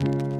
you